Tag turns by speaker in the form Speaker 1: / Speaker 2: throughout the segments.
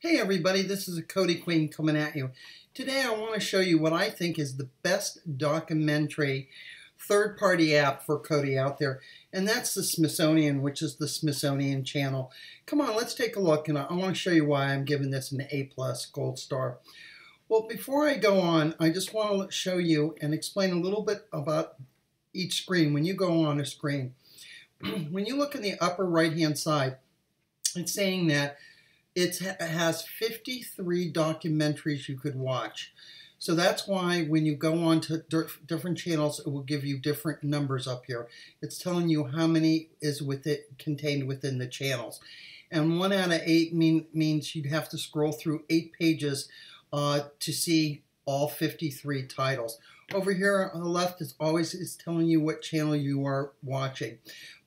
Speaker 1: Hey everybody, this is Kodi Queen coming at you. Today I want to show you what I think is the best documentary third-party app for Kodi out there, and that's the Smithsonian, which is the Smithsonian channel. Come on, let's take a look, and I want to show you why I'm giving this an A-plus gold star. Well, before I go on, I just want to show you and explain a little bit about each screen. When you go on a screen, when you look in the upper right-hand side, it's saying that it has 53 documentaries you could watch. So that's why when you go on to different channels, it will give you different numbers up here. It's telling you how many is with it contained within the channels. And one out of eight mean, means you'd have to scroll through eight pages uh, to see all 53 titles. Over here on the left is always is telling you what channel you are watching.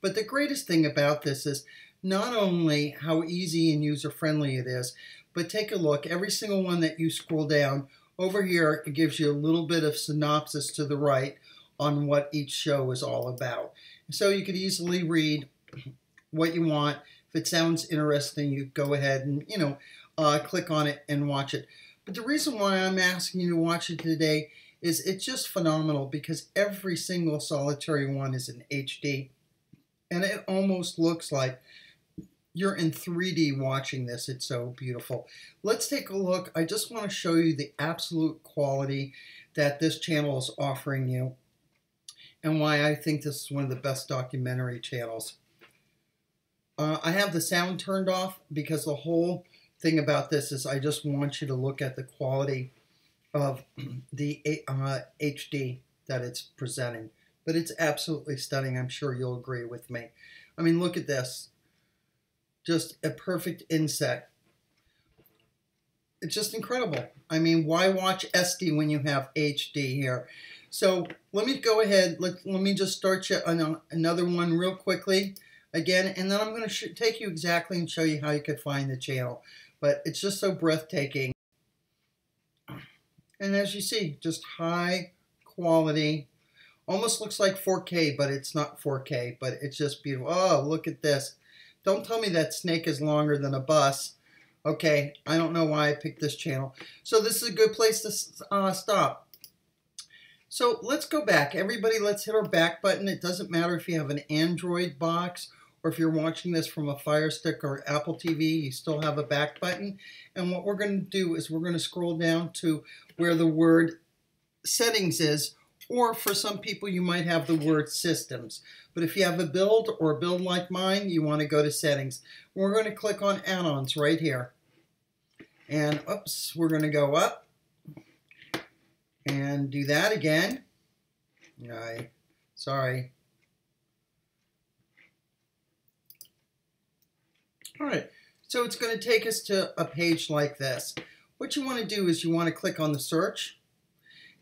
Speaker 1: But the greatest thing about this is not only how easy and user-friendly it is, but take a look. Every single one that you scroll down, over here it gives you a little bit of synopsis to the right on what each show is all about. So you could easily read what you want. If it sounds interesting, you go ahead and, you know, uh, click on it and watch it. But the reason why I'm asking you to watch it today is it's just phenomenal because every single solitary one is in HD. And it almost looks like you're in 3D watching this. It's so beautiful. Let's take a look. I just want to show you the absolute quality that this channel is offering you and why I think this is one of the best documentary channels. Uh, I have the sound turned off because the whole thing about this is I just want you to look at the quality of the uh, HD that it's presenting. But it's absolutely stunning. I'm sure you'll agree with me. I mean, look at this just a perfect insect. It's just incredible. I mean, why watch SD when you have HD here? So let me go ahead. Let, let me just start you on another one real quickly again, and then I'm going to take you exactly and show you how you could find the channel. But it's just so breathtaking. And as you see, just high quality. Almost looks like 4K, but it's not 4K, but it's just beautiful. Oh, look at this. Don't tell me that snake is longer than a bus. Okay, I don't know why I picked this channel. So this is a good place to uh, stop. So let's go back. Everybody, let's hit our back button. It doesn't matter if you have an Android box or if you're watching this from a Fire Stick or Apple TV, you still have a back button. And what we're going to do is we're going to scroll down to where the word settings is or for some people, you might have the word systems. But if you have a build or a build like mine, you want to go to settings. We're going to click on add-ons right here. And oops, we're going to go up and do that again. I, sorry. All right, so it's going to take us to a page like this. What you want to do is you want to click on the search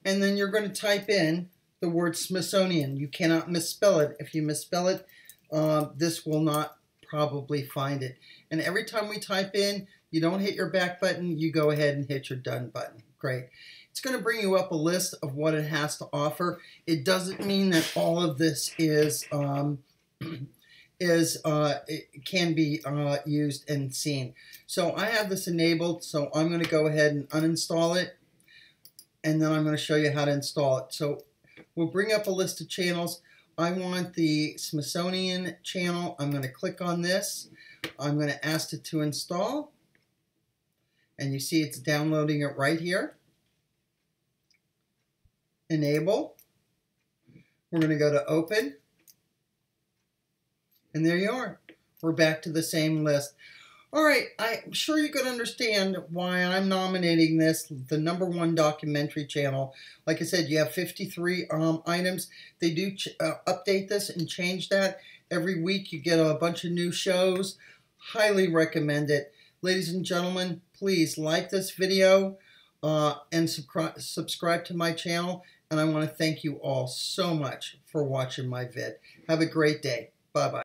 Speaker 1: and then you're going to type in the word Smithsonian. You cannot misspell it. If you misspell it, uh, this will not probably find it. And every time we type in, you don't hit your back button, you go ahead and hit your done button. Great. It's going to bring you up a list of what it has to offer. It doesn't mean that all of this is um, is uh, can be uh, used and seen. So I have this enabled, so I'm going to go ahead and uninstall it and then I'm going to show you how to install it. So we'll bring up a list of channels. I want the Smithsonian channel. I'm going to click on this. I'm going to ask it to install. And you see it's downloading it right here. Enable. We're going to go to open. And there you are. We're back to the same list. All right, I'm sure you can understand why I'm nominating this, the number one documentary channel. Like I said, you have 53 um, items. They do uh, update this and change that. Every week you get a bunch of new shows. Highly recommend it. Ladies and gentlemen, please like this video uh, and subscribe to my channel. And I want to thank you all so much for watching my vid. Have a great day. Bye-bye.